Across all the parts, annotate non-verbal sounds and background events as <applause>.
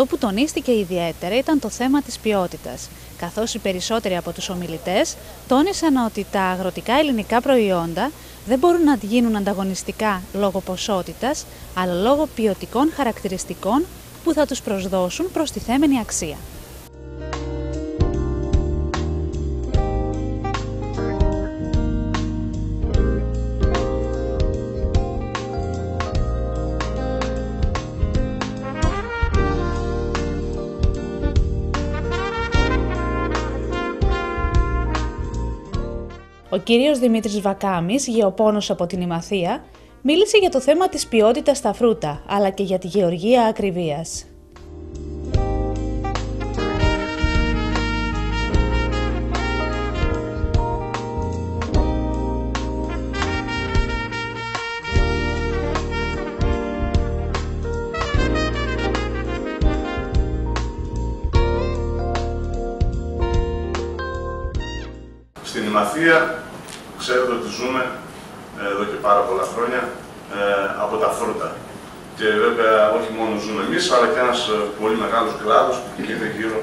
Αυτό που τονίστηκε ιδιαίτερα ήταν το θέμα της ποιότητας, καθώς οι περισσότεροι από τους ομιλητές τόνισαν ότι τα αγροτικά ελληνικά προϊόντα δεν μπορούν να γίνουν ανταγωνιστικά λόγω ποσότητας, αλλά λόγω ποιοτικών χαρακτηριστικών που θα τους προσδώσουν προστιθέμενη αξία. Ο κύριος Δημήτρης Βακάμης, γεωπόνος από την Ημαθία, μίλησε για το θέμα της ποιότητας στα φρούτα, αλλά και για τη γεωργία ακριβίας. Στην Ημαθία ξέρετε ότι ζούμε ε, εδώ και πάρα πολλά χρόνια ε, από τα φρούτα. Και βέβαια όχι μόνο ζούμε εμείς, αλλά και ένας ε, πολύ μεγάλος κλάδος που κινείται γύρω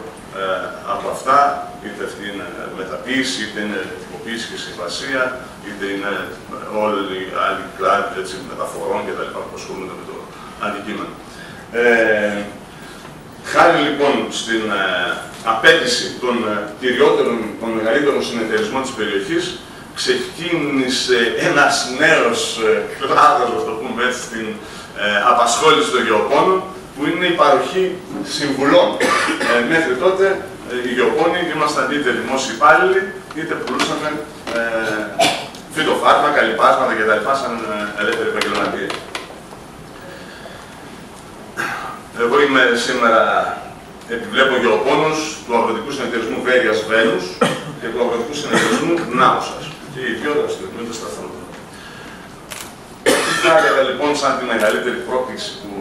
από αυτά, είτε αυτή είναι μεταποίηση, είτε είναι τυποποίηση και συσκευασία, είτε είναι όλοι οι άλλοι κλάδοι έτσι, μεταφορών και τα λοιπά που ασχολούνται με το αντικείμενο. Ε, χάρη λοιπόν στην απέτηση των κυριότερων, των μεγαλύτερων συνεταιρισμών της περιοχής, ξεκίνησε ένας νέος κλάδος, να το πούμε έτσι, στην ε, απασχόληση των γεωπόνων, που είναι η παροχή συμβουλών. Ε, μέχρι τότε οι γεωπόνοι ήμασταν είτε δημόσιοι υπάλληλοι, είτε πουλούσαμε ε, φυτοφάρμακα, λοιπάσματα κτλ. σαν ελεύθεροι επαγγελματίες. Εγώ είμαι σήμερα επιβλέπω γεωπόνος του Αγροτικού Συνεταιρισμού Βέρειας Βέλους και του Αγροτικού Συνεταιρισμού Νάουσας. Και οι δυο δραστηριοποιούνται στα φρόντα. Τι θα έλεγα λοιπόν σαν τη μεγαλύτερη πρόκληση που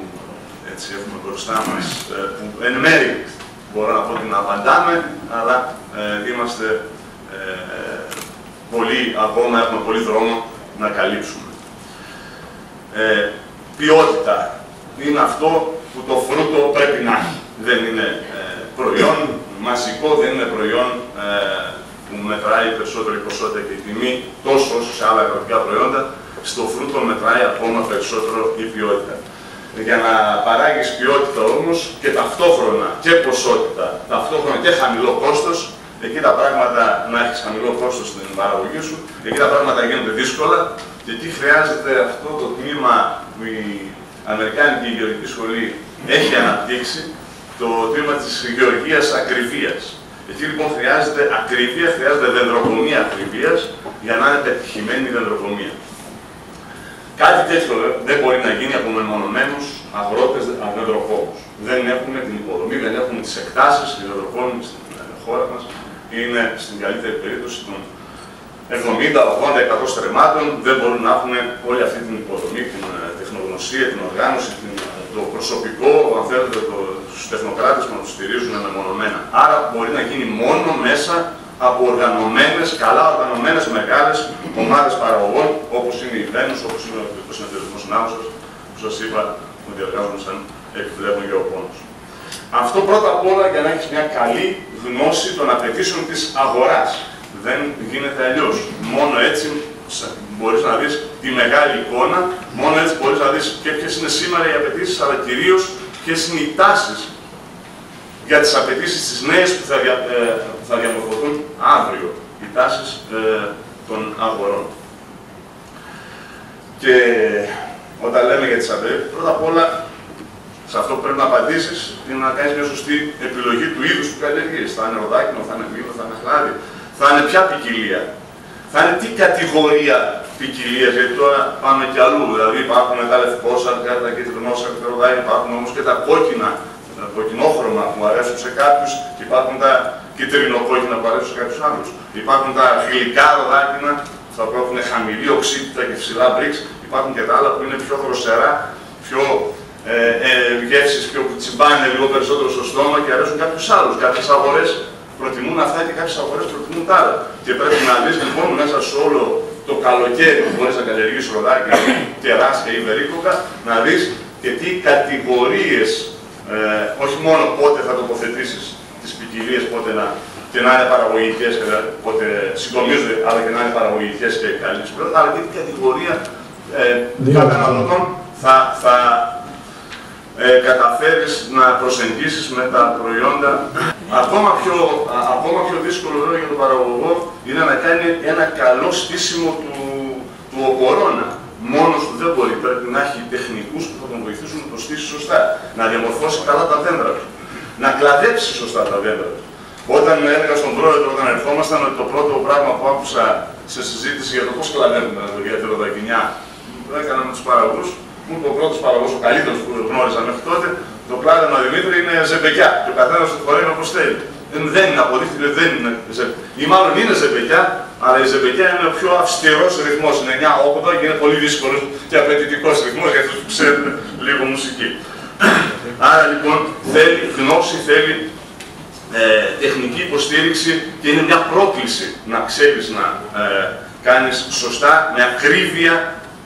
έτσι έχουμε μπροστά μας, ε, που εν μέρη μπορώ να πω ότι να απαντάμε, αλλά ε, είμαστε ε, πολύ, ακόμα έχουμε πολύ δρόμο να καλύψουμε. Ε, ποιότητα είναι αυτό που το φρούτο πρέπει να έχει. Δεν είναι ε, προϊόν μαζικό, δεν είναι προϊόν ε, που μετράει περισσότερο η ποσότητα και η τιμή, τόσο όσο σε άλλα αγροτικά προϊόντα, στο φρούτο μετράει ακόμα περισσότερο η ποιότητα. Για να παράγεις ποιότητα όμως και ταυτόχρονα και ποσότητα, ταυτόχρονα και χαμηλό κόστος, εκεί τα πράγματα να έχεις χαμηλό κόστος στην παραγωγή σου, εκεί τα πράγματα γίνονται δύσκολα και εκεί χρειάζεται αυτό το τμήμα που η Αμερικάνικη Γεωργική Σχολή έχει αναπτύξει, το τμήμα της γεωργίας ακριβίας. Εκεί λοιπόν χρειάζεται ακρίβεια, χρειάζεται δεντροκομεία ακριβίας για να είναι πετυχημένη η δεντροκομεία. Κάτι τέτοιο δεν μπορεί να γίνει από μεμονωμένους αγρότες δεντροκόμου. Δεν έχουν την υποδομή, δεν έχουν τις εκτάσεις. Οι δεντροκόμοι στην χώρα μας είναι στην καλύτερη περίπτωση των 70, 80, 100 στρεμάτων. Δεν μπορούν να έχουν όλη αυτή την υποδομή, την τεχνογνωσία, την οργάνωση, την, το προσωπικό, αν θέλετε, το, του τεχνοκράτες που να τους στηρίζουν μεμονωμένα. Άρα μπορεί να γίνει μόνο μέσα από οργανωμένες, καλά οργανωμένες μεγάλες ομάδες παραγωγών, όπως είναι η Βένου, όπως είναι ο συνεταιρισμό Νάουσα, που σας είπα ότι εργάζονται σαν επιβλέπουν γεωπόνο. Αυτό πρώτα απ' όλα για να έχεις μια καλή γνώση των απαιτήσεων της αγοράς. Δεν γίνεται αλλιώς. Μόνο έτσι μπορείς να δεις τη μεγάλη εικόνα, μόνο έτσι μπορείς να δεις και ποιες είναι σήμερα οι απαιτήσεις, αλλά κυρίως ποιες είναι οι τάσεις για τις απαιτήσεις τις νέες που θα, δια, ε, θα διαμορφωθούν αύριο, οι τάσεις ε, των αγορών. Και όταν λέμε για τις απαιτήσεις, πρώτα απ' όλα, σε αυτό που πρέπει να απαντήσεις, είναι να κάνεις μια σωστή επιλογή του είδους που καλλιεργείς. Θα είναι ροδάκινο, θα είναι μήλο, θα είναι χλάδι, θα είναι ποια ποικιλία. Θα είναι τι κατηγορία ποικιλία, γιατί τώρα πάμε κι αλλού. Δηλαδή υπάρχουν τα λευκόσα, τα κεντρινόσα, τα ροδάκια, υπάρχουν όμως και τα κόκκινα κοκκινόχρωμα που αρέσουν σε κάποιους, υπάρχουν τα κίτρινο-κόκκινα που αρέσουν σε κάποιους άλλους. Υπάρχουν τα γλυκά ροδάκινα, τα οποία έχουν χαμηλή οξύτητα και ψηλά μπρίξ. Υπάρχουν και τα άλλα που είναι πιο δροσερά, πιο ε, ε, γεύσεις πιο που τσιμπάνε λίγο περισσότερο στο στόμα και αρέσουν κάποιους άλλους. Κάποιες αγορές προτιμούν αυτά και κάποιες αγορές προτιμούν τα άλλα. Και πρέπει να δεις λοιπόν μέσα σε όλο το καλοκαίρι που μπορείς να καλλιεργήσεις ροδάκια, τεράστια ή βερίκοκα, να δεις και τι κατηγορίες ε, όχι μόνο πότε θα τοποθετήσεις τις ποικιλίες, πότε να, και να είναι παραγωγικές, πότε συντομίζονται, αλλά και να είναι παραγωγικές και καλή ποιότητα, αλλά και την κατηγορία ε, καταναλωτών θα, θα ε, καταφέρεις να προσεγγίσεις με τα προϊόντα. Ακόμα πιο, ακόμα πιο δύσκολο βέβαια για τον παραγωγό είναι να κάνει ένα καλό στήσιμο του, του κορώνα. Μόνος του δεν μπορεί, πρέπει να έχει τεχνικούς που θα τον βοηθήσουν να το στήσει σωστά, να διαμορφώσει καλά τα δέντρα του, να κλαδέψει σωστά τα δέντρα του. Όταν έλεγα στον πρόεδρο, όταν ερχόμασταν, ότι το πρώτο πράγμα που άκουσα σε συζήτηση για το πώς κλαδεύουμε για τη ροδακινιά, που έκανα με τους παραγωγούς, μου είπε ο πρώτος παραγωγός, ο καλύτερος που γνώριζα μέχρι τότε, το κλάδεμα Δημήτρη είναι ζεμπεκιά. Και ο καθένας το χωράει όπως θέλει. Δεν είναι, αποδείχθηκε δεν είναι ζεμπεκιά. Ή μάλλον είναι ζεμπεκιά, αλλά η ζεμπεκιά είναι ο πιο αυστηρός ρυθμός. Είναι 9-8 και είναι πολύ δύσκολος και απαιτητικός ρυθμός για αυτούς που ξέρουν λίγο μουσική. <clears throat> Άρα λοιπόν θέλει γνώση, θέλει ε, τεχνική υποστήριξη και είναι μια πρόκληση να ξέρεις να ε, κάνεις σωστά, με ακρίβεια,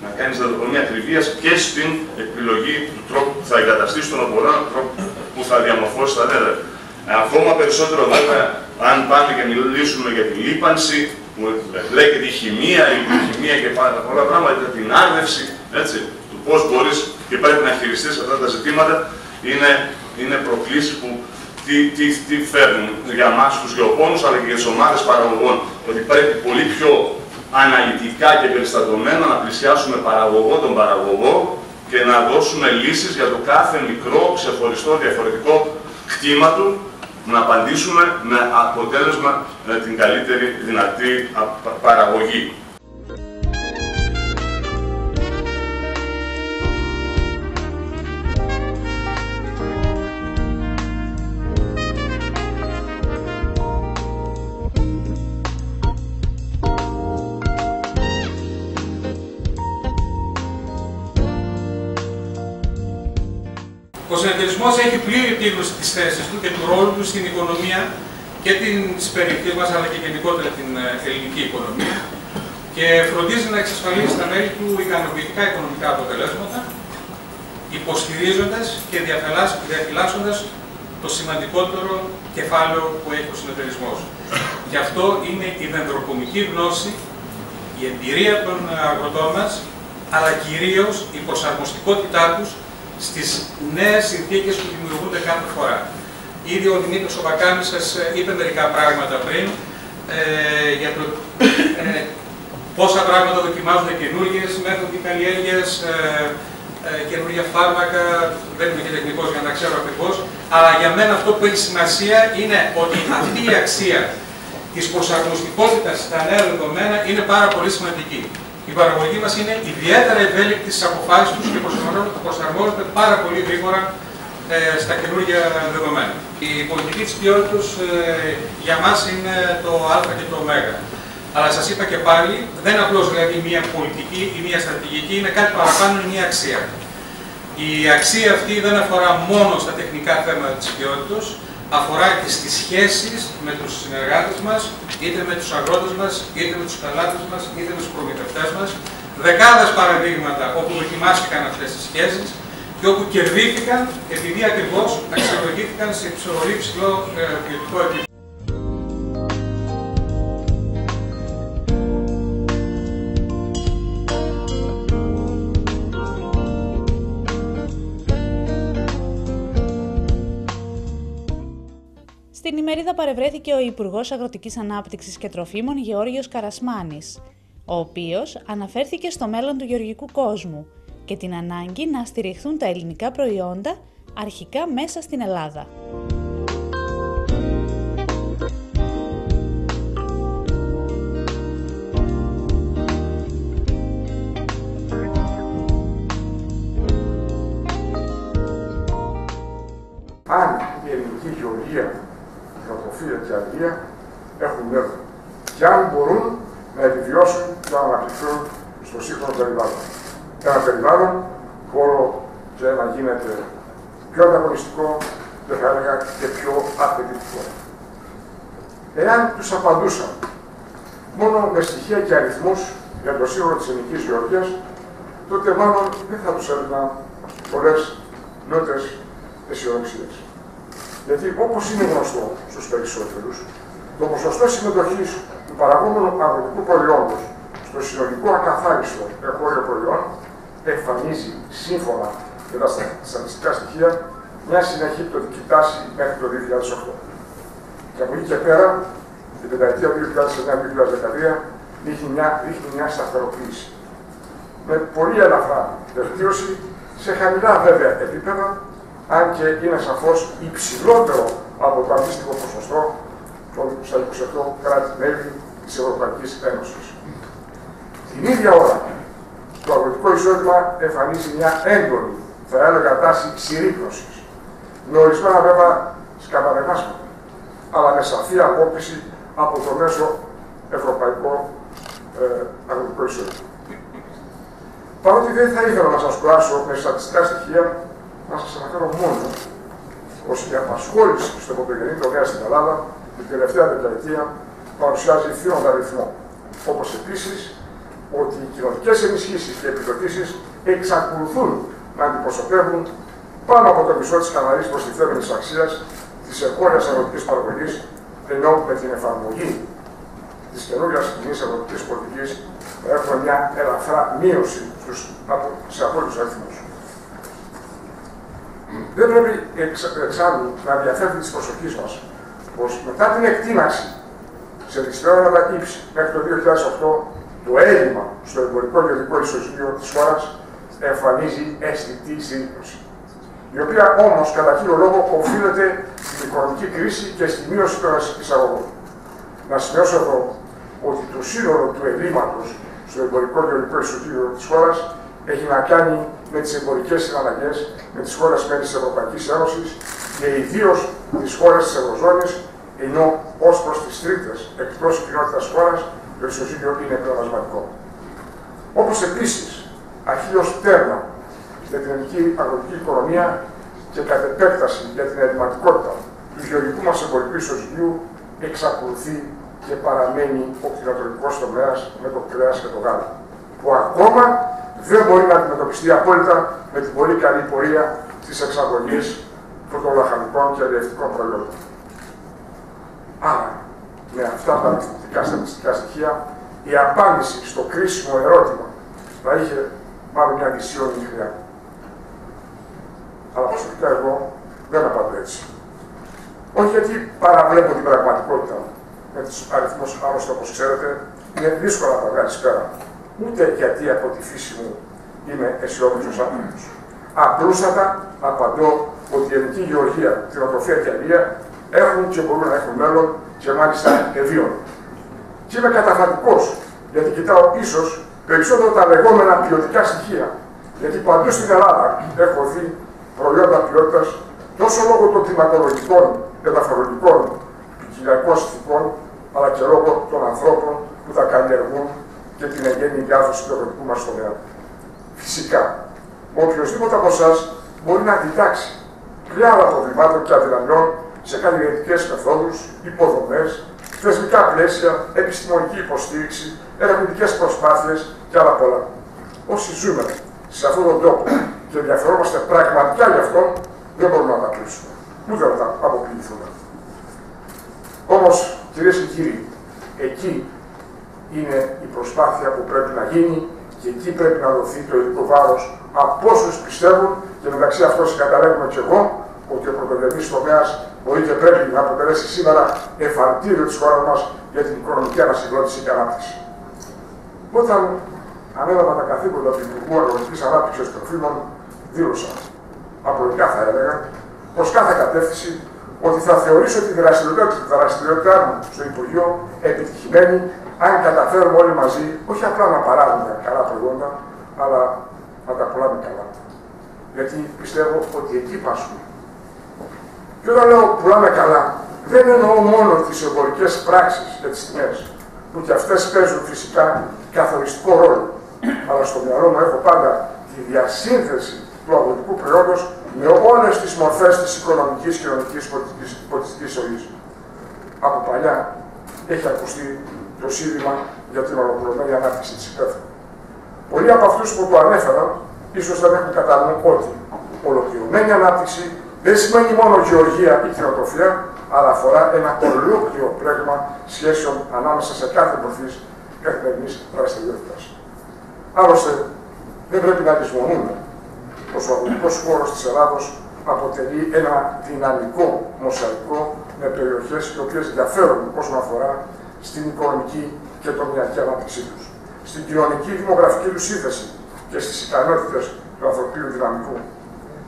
να κάνεις δεδομία ακριβίας και στην επιλογή του τρόπου που θα εγκαταστήσει τον οπορά, του τρόπου που θα διαμορφώσει τα δέντρα. Ε, ακόμα περισσότερο βέβαια, αν πάμε και μιλήσουμε για τη λίπανση, που λέγεται η χημεία, η χημεία και πάρα πολλά πράγματα, για την άρδευση, έτσι, του πώς μπορείς και πρέπει να χειριστείς αυτά τα ζητήματα, είναι, είναι προκλήσεις που τι, τι, τι φέρνουν για εμάς τους γεωπόνους αλλά και για τις ομάδες παραγωγών. Ότι πρέπει πολύ πιο αναλυτικά και περιστατωμένα να πλησιάσουμε παραγωγό τον παραγωγό και να δώσουμε λύσεις για το κάθε μικρό, ξεχωριστό, διαφορετικό κτήμα του, να απαντήσουμε με αποτέλεσμα με την καλύτερη δυνατή παραγωγή. Συνεταιρισμό έχει πλήρη επίγνωση της θέσης του και του ρόλου του στην οικονομία και της περιοχής μας, αλλά και γενικότερα την ε, ελληνική οικονομία και φροντίζει να εξασφαλίσει στα μέλη του ικανοποιητικά οικονομικά αποτελέσματα, υποστηρίζοντας και διαφυλάσσοντας το σημαντικότερο κεφάλαιο που έχει ο συνεταιρισμός. Γι' αυτό είναι η δεντροπονική γνώση, η εμπειρία των αγροτών μας, αλλά κυρίως η προσαρμοστικότητά τους στις νέες συνθήκες που δημιουργούνται κάθε φορά. Ήδη ο Δημήτρης ο Βακάμης σας ε, είπε μερικά πράγματα πριν ε, για το ε, πόσα πράγματα δοκιμάζονται καινούργιες μέθοδοι καλλιέργειας, ε, ε, καινούργια φάρμακα, δεν είμαι και τεχνικός για να ξέρω ακριβώς, αλλά για μένα αυτό που έχει σημασία είναι ότι αυτή η αξία της προσαρμοστικότητας στα νέα δεδομένα είναι πάρα πολύ σημαντική. Η παραγωγή μας είναι ιδιαίτερα ευέλικτη στις αποφάσεις τους και προσαρμόζεται πάρα πολύ γρήγορα ε, στα καινούργια δεδομένα. Η πολιτική της ποιότητας ε, για μας είναι το Α και το Ω. Αλλά σας είπα και πάλι, δεν είναι απλώς δηλαδή μια πολιτική ή μια στρατηγική, είναι κάτι παραπάνω, είναι μια αξία. Η αξία αυτή δεν αφορά μόνο στα τεχνικά θέματα της ποιότητας, αφορά και στις σχέσεις με τους συνεργάτες μας, είτε με τους αγρότες μας, είτε με τους πελάτες μας, είτε με τους προμηθευτές μας. Δεκάδες παραδείγματα όπου δοκιμάστηκαν αυτές τις σχέσεις και όπου κερδίθηκαν επειδή ακριβώς αξιολογήθηκαν σε πολύ ψηλό ε, ποιοτικό επίπεδο. Στην ημερίδα παρευρέθηκε ο Υπουργός Αγροτικής Ανάπτυξης και Τροφίμων Γεώργιος Καρασμάνης, ο οποίος αναφέρθηκε στο μέλλον του γεωργικού κόσμου και την ανάγκη να στηριχθούν τα ελληνικά προϊόντα αρχικά μέσα στην Ελλάδα. Αν η ελληνική γεωργία κτηνοτροφία και αργία έχουν μέλλον. Και αν μπορούν να επιβιώσουν και να αναπτυχθούν στο σύγχρονο περιβάλλον. Ένα περιβάλλον χώρο και να γίνεται πιο ανταγωνιστικό και θα έλεγα και πιο απαιτητικό. Εάν τους απαντούσαν μόνο με στοιχεία και αριθμούς για το σύνολο της ελληνικής γεωργίας, τότε μάλλον δεν θα τους έδιναν πολλές νότε αισιοδοξία. Γιατί όπως είναι γνωστό στους περισσότερους, το ποσοστό συμμετοχής του παραγόμενου αγροτικού προϊόντος στο συνολικό ακαθάριστο εγχώριο προϊόν εμφανίζει σύμφωνα με τα στατιστικά στοιχεία μια συνεχή πτωτική τάση μέχρι το 2008. Και από εκεί και πέρα, την πενταετία 2009-2013, δείχνει μια, δείχνει μια σταθεροποίηση. Με πολύ ελαφρά βελτίωση, σε χαμηλά βέβαια επίπεδα, αν και είναι σαφώς υψηλότερο από το αντίστοιχο ποσοστό των 28 κράτη-μέλη της Ευρωπαϊκής Ένωσης. Την ίδια ώρα, το αγροτικό εισόδημα εμφανίζει μια έντονη, θα έλεγα, τάση συρρήκνωσης. Με ορισμένα βέβαια σκαμπανεβάσματα, αλλά με σαφή απόκτηση από το μέσο ευρωπαϊκό ε, αγροτικό εισόδημα. Παρότι δεν θα ήθελα να σας κουράσω με στατιστικά στοιχεία, να σας αναφέρω μόνο πως η απασχόληση στο πρωτογενή τομέα στην Ελλάδα την τελευταία δεκαετία παρουσιάζει θείοντα αριθμό. Όπως επίσης ότι οι κοινωνικές ενισχύσεις και επιδοτήσεις εξακολουθούν να αντιπροσωπεύουν πάνω από το μισό της καθαρή προστιθέμενης αξίας της εγχώριας αγροτικής παραγωγής, ενώ με την εφαρμογή της καινούργιας κοινής αγροτικής πολιτικής έχουμε μια ελαφρά μείωση στους, σε απόλυτους αριθμούς. Δεν πρέπει εξ, εξάλλου να διαφεύγει της προσοχής μας πως μετά την εκτείναξη σε δυσφαίροντα ύψης μέχρι το 2008 το έλλειμμα στο εμπορικό γεωργικό ισοζύγιο της χώρας εμφανίζει αισθητή συρρήκνωση. Η οποία όμως κατά κύριο λόγο οφείλεται στην οικονομική κρίση και στη μείωση των εισαγωγών. Να σημειώσω εδώ ότι το σύνολο του ελλείμματος στο εμπορικό γεωργικό ισοζύγιο της χώρας έχει να κάνει με τις εμπορικές συναλλαγές με τις χώρες μέλη της Ευρωπαϊκής Ένωσης και ιδίως τις χώρες της Ευρωζώνης, ενώ ως προς τις τρίτες εκτός κοινότητας χώρας το ισοζύγιο είναι πλεονασματικό. Όπως επίσης αρχείο τέρμα για την ελληνική αγροτική οικονομία και κατ' επέκταση για την ελληματικότητα του γεωργικού μας εμπορικού ισοζυγίου εξακολουθεί και παραμένει ο κτηνοτροφικός τομέας με το κρέας και το γάλα, που ακόμα δεν μπορεί να αντιμετωπιστεί απόλυτα με την πολύ καλή πορεία της εξαγωγής φωτολαχανικών και αλλιευτικών προϊόντων. Άρα, με αυτά τα αριθμητικά στατιστικά στοιχεία, η απάντηση στο κρίσιμο ερώτημα θα είχε μάλλον μια δυσίωνη χρειά. Αλλά προσωπικά εγώ δεν απαντώ έτσι. Όχι γιατί παραβλέπω την πραγματικότητα με τους αριθμούς άλλωστε όπως ξέρετε, είναι δύσκολο να τα βγάλεις πέρα. Ούτε γιατί από τη φύση μου είμαι αισιόδοξος άνθρωπος. Απλούστατα απαντώ ότι η ελληνική γεωργία, κτηνοτροφία και αλληλεία έχουν και μπορούν να έχουν μέλλον και μάλιστα ευίωνο. Και είμαι καταφατικός, γιατί κοιτάω ίσως περισσότερο τα λεγόμενα ποιοτικά στοιχεία. Γιατί παντού στην Ελλάδα έχω δει προϊόντα ποιότητας τόσο λόγω των κλιματολογικών, εδαφολογικών, ποικιλιακών συνθηκών, αλλά και λόγω των ανθρώπων που τα καλλιεργούν και την εγγένεια διάθεση του αγροτικού μας τομέα. Φυσικά, οποιοδήποτε από εσάς μπορεί να διδάξει άλλα προβλημάτων και αδυναμιών σε καλλιεργητικέ μεθόδους, υποδομές, θεσμικά πλαίσια, επιστημονική υποστήριξη, ερευνητικές προσπάθειες και άλλα πολλά. Όσοι ζούμε σε αυτόν τον τόπο και ενδιαφερόμαστε πραγματικά γι' αυτό, δεν μπορούμε να τα κλείσουμε. Ούτε να τα αποποιηθούμε. Όμως, κυρίες και κύριοι, εκεί είναι η προσπάθεια που πρέπει να γίνει και εκεί πρέπει να δοθεί το ειδικό βάρος από όσους πιστεύουν και μεταξύ αυτών συγκαταλέγουμε και εγώ ότι ο πρωτογενή τομέας μπορεί και πρέπει να αποτελέσει σήμερα εφαρτήριο της χώρας μας για την οικονομική ανασυγκρότηση και ανάπτυξη. Όταν ανέλαβα τα καθήκοντα του Υπουργού Αγροτικής Ανάπτυξης Τροφίμων, δήλωσα, απολυτικά θα έλεγα, προς κάθε κατεύθυνση ότι θα θεωρήσω τη δραστηριότητά μου στο Υπουργείο επιτυχημένη αν καταφέρουμε όλοι μαζί όχι απλά να παράγουμε καλά προϊόντα, αλλά να τα πουλάμε καλά. Γιατί πιστεύω ότι εκεί πάσχουμε. Και όταν λέω πουλάμε καλά, δεν εννοώ μόνο τις εμπορικές πράξεις για τις τιμές, που και αυτές παίζουν φυσικά καθοριστικό ρόλο. Αλλά στο μυαλό μου έχω πάντα τη διασύνθεση του αγροτικού προϊόντος με όλες τις μορφές της οικονομικής, κοινωνικής και πολιτικής ζωής. Από παλιά έχει ακουστεί το σύνδημα για την ολοκληρωμένη ανάπτυξη της υπαίθρου. Πολλοί από αυτούς που το ανέφεραν ίσως δεν έχουν κατά νου ότι ολοκληρωμένη ανάπτυξη δεν σημαίνει μόνο γεωργία ή κτηνοτροφία, αλλά αφορά ένα ολόκληρο πλέγμα σχέσεων ανάμεσα σε κάθε μορφής καθημερινής δραστηριότητας. Άλλωστε, δεν πρέπει να λησμονούμε πως ο αγροτικός χώρος της Ελλάδος αποτελεί ένα δυναμικό μοσαϊκό με περιοχές οι οποίες διαφέρουν όσον αφορά στην οικονομική και τομιακή ανάπτυξή τους, στην κοινωνική δημογραφική τους σύνθεση και στις ικανότητες του ανθρωπίνου δυναμικού,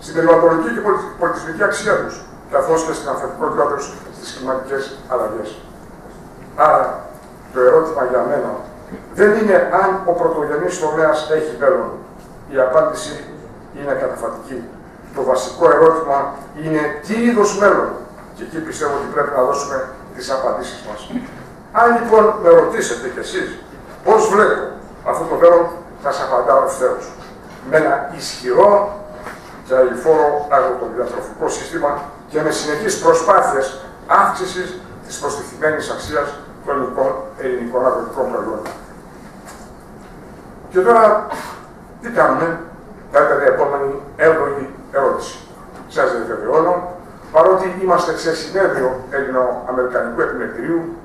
στην περιβαλλοντική και πολιτισμική αξία τους, καθώς και στην ανθεκτικότητά τους στις κλιματικές αλλαγές. Άρα, το ερώτημα για μένα δεν είναι αν ο πρωτογενής τομέας έχει μέλλον. Η απάντηση είναι καταφατική. Το βασικό ερώτημα είναι τι είδο μέλλον. Και εκεί πιστεύω ότι πρέπει να δώσουμε τις απαντήσεις μας. Αν λοιπόν με ρωτήσετε κι εσείς πώς βλέπω αυτό το μέλλον, θα σας απαντάω ευθέως. Με ένα ισχυρό και αηφόρο αγροτοδιατροφικό σύστημα και με συνεχείς προσπάθειες αύξησης της προστιθυμένη αξίας των ελληνικών αγροτικών προϊόντων. Και τώρα τι κάνουμε, θα ήταν η επόμενη εύλογη ερώτηση. Σας διαβεβαιώνω, παρότι είμαστε σε συνέδριο Ελληνοαμερικανικού Επιμελητηρίου,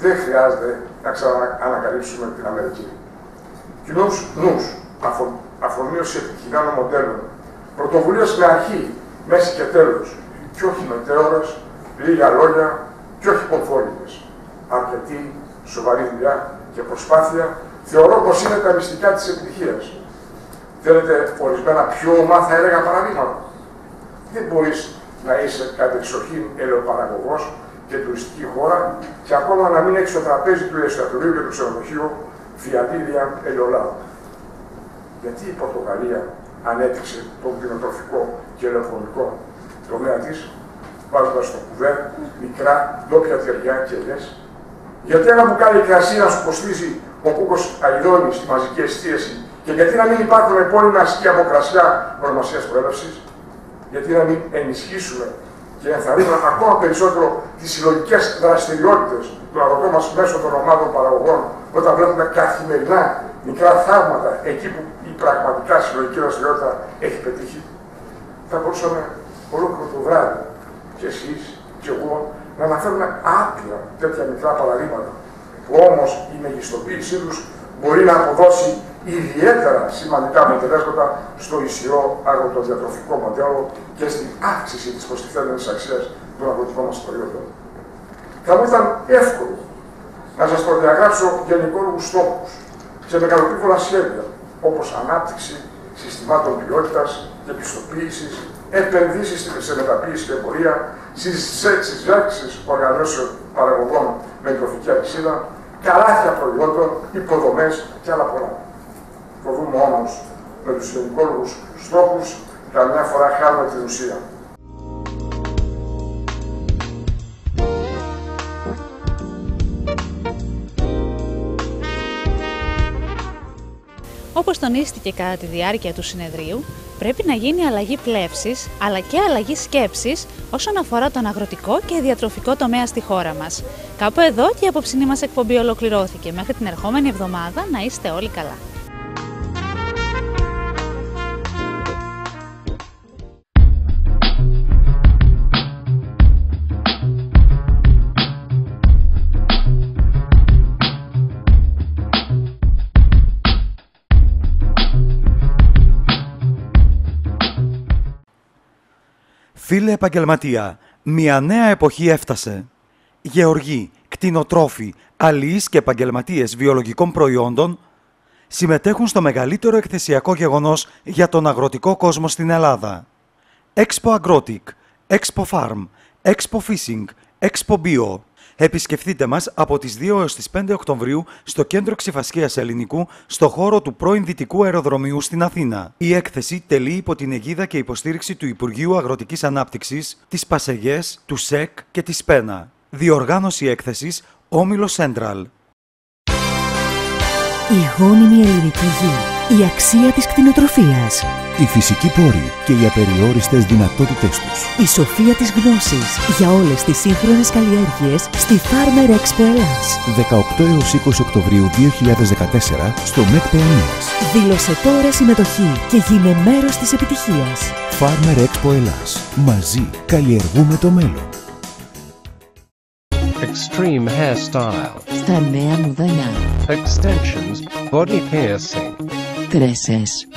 δεν χρειάζεται να ξαναανακαλύψουμε την Αμερική. Κοινούς νους, αφομοίωση επιτυχημένων μοντέλων, πρωτοβουλίες με αρχή, μέση και τέλος, και όχι μετέωρες, λίγα λόγια και όχι κομφόρητε. Αρκετή σοβαρή δουλειά και προσπάθεια θεωρώ πως είναι τα μυστικά της επιτυχίας. Θέλετε ορισμένα πιο ομά θα έλεγα παραδείγματα. Δεν μπορείς να είσαι κατεξοχήν ελαιοπαραγωγός και τουριστική χώρα και ακόμα να μην έχει στο τραπέζι του εστιατορίου και του ξενοδοχείου φιατίδια ελαιολάδου. Γιατί η Πορτογαλία ανέπτυξε τον κτηνοτροφικό και ελαιοφωνικό τομέα της, βάζοντας στο κουβέρ μικρά ντόπια τυριά και ελιέ. Γιατί ένα μπουκάλι κρασί να σου κοστίζει ο Κούκος Αϊδόνης στη μαζική εστίαση και γιατί να μην υπάρχουν επώνυμα αστεία από κρασιά ονομασίας προέλευσης, γιατί να μην ενισχύσουμε και ενθαρρύνουμε ακόμα περισσότερο τις συλλογικές δραστηριότητες του αγροτών μας μέσω των ομάδων παραγωγών, όταν βλέπουμε καθημερινά μικρά θαύματα εκεί που η πραγματικά συλλογική δραστηριότητα έχει πετύχει. Θα μπορούσαμε ολόκληρο το βράδυ και εσείς και εγώ να αναφέρουμε άπειρα τέτοια μικρά παραδείγματα που όμως η μεγιστοποίησή τους μπορεί να αποδώσει ιδιαίτερα σημαντικά αποτελέσματα στο ισχυρό αγροτοδιατροφικό μοντέλο και στην αύξηση της προστιθέμενης αξίας των αγροτικών μας προϊόντων. Θα μου ήταν εύκολο να σας προδιαγράψω γενικόλογους στόχους σε μεγαλοπίβολα σχέδια, όπως ανάπτυξη συστημάτων ποιότητας και πιστοποίησης, επενδύσεις σε μεταποίηση και εμπορία, συζέξεις οργανώσεων παραγωγών με τροφική αλυσίδα, καλάθια προϊόντων, υποδομές και άλλα πολλά. Φοβούμαι όμως με τους γενικόλογους στόχους καμιά φορά χάνουμε την ουσία. Όπως τονίστηκε κατά τη διάρκεια του συνεδρίου, πρέπει να γίνει αλλαγή πλεύσης, αλλά και αλλαγή σκέψης όσον αφορά τον αγροτικό και διατροφικό τομέα στη χώρα μας. Κάπου εδώ και η απόψινή μας εκπομπή ολοκληρώθηκε. Μέχρι την ερχόμενη εβδομάδα να είστε όλοι καλά. Φίλε επαγγελματία, μια νέα εποχή έφτασε. Γεωργοί, κτηνοτρόφοι, αλληλείς και επαγγελματίες βιολογικών προϊόντων συμμετέχουν στο μεγαλύτερο εκθεσιακό γεγονός για τον αγροτικό κόσμο στην Ελλάδα. Expo Agrotic, Expo Farm, Expo Fishing, Expo Bio, Επισκεφτείτε μας από τις 2 έως τις 5 Οκτωβρίου στο Κέντρο Ξηφασκίας Ελληνικού στο χώρο του πρώην Δυτικού Αεροδρομίου στην Αθήνα. Η έκθεση τελεί υπό την αιγίδα και υποστήριξη του Υπουργείου Αγροτικής Ανάπτυξης, της ΠΑΣΕΓΕΣ, του ΣΕΚ και της ΠΕΝΑ. Διοργάνωση έκθεσης Όμιλος Σέντραλ. Η γόνιμη ελληνική γη Η αξία της κτηνοτροφίας. Οι φυσικοί πόροι και οι απεριόριστες δυνατότητες τους. Η σοφία της γνώσης για όλες τις σύγχρονες καλλιέργειες στη Farmer Expo Ελλάς. 18 έως 20 Οκτωβρίου 2014 στο ΜΕΚ Παιανίας. Δήλωσε τώρα συμμετοχή και γίνε μέρος της επιτυχίας. Farmer Expo Ελλάς. Μαζί καλλιεργούμε το μέλλον. Extreme hairstyle. Στα νέα μουδανιά. Extensions. Body piercing. Τρέσες.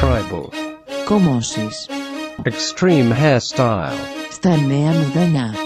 Tribal. Κομμώσεις. Extreme hairstyle. Στα νέα μουδανιά.